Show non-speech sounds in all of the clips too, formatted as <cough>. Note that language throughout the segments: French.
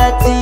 para ti.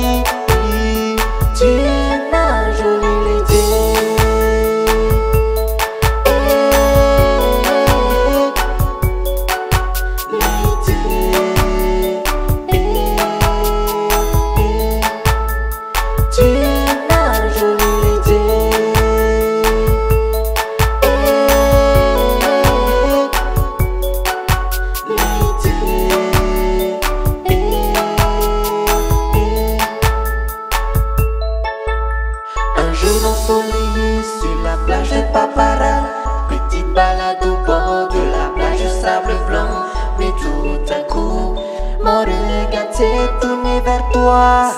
sur la plage de Papara. Petite balade au bord de la plage du sable blanc. Mais tout à coup, mon regard s'est tourné vers toi.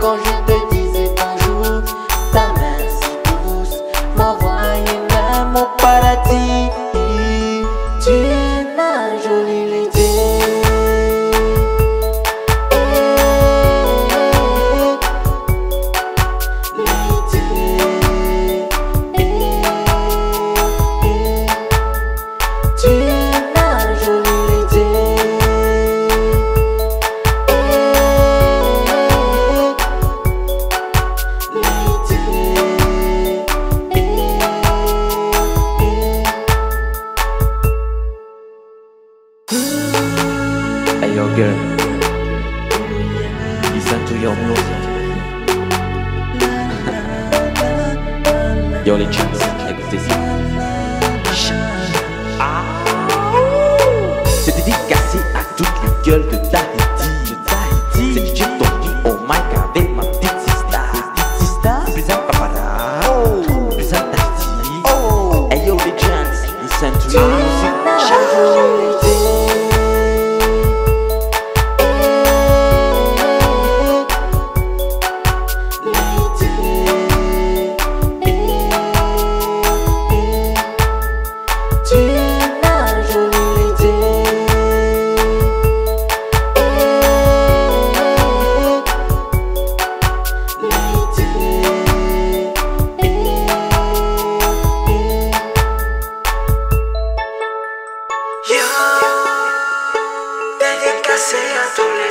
quand je girl. Listen to your music. <laughs> Your legends.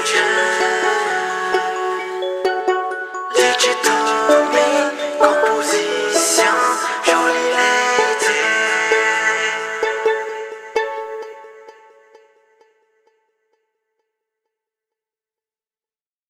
future.